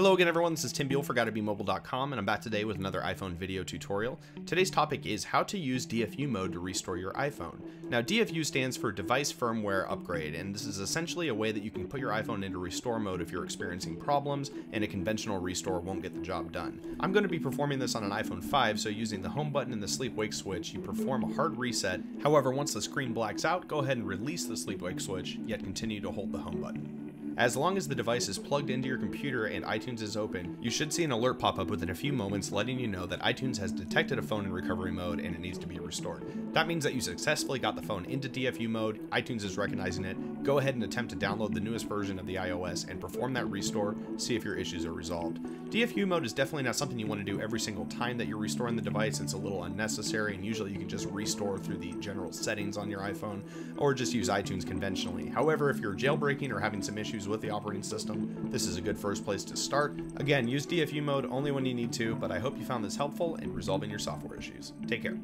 Hello again everyone, this is Tim Beal for GottaBeMobile.com and I'm back today with another iPhone video tutorial. Today's topic is how to use DFU mode to restore your iPhone. Now DFU stands for Device Firmware Upgrade and this is essentially a way that you can put your iPhone into restore mode if you're experiencing problems and a conventional restore won't get the job done. I'm going to be performing this on an iPhone 5 so using the home button and the sleep wake switch you perform a hard reset, however once the screen blacks out go ahead and release the sleep wake switch yet continue to hold the home button. As long as the device is plugged into your computer and iTunes is open, you should see an alert pop up within a few moments letting you know that iTunes has detected a phone in recovery mode and it needs to be restored. That means that you successfully got the phone into DFU mode, iTunes is recognizing it, go ahead and attempt to download the newest version of the iOS and perform that restore, see if your issues are resolved. DFU mode is definitely not something you want to do every single time that you're restoring the device, it's a little unnecessary and usually you can just restore through the general settings on your iPhone or just use iTunes conventionally. However, if you're jailbreaking or having some issues with the operating system, this is a good first place to start. Again, use DFU mode only when you need to, but I hope you found this helpful in resolving your software issues. Take care.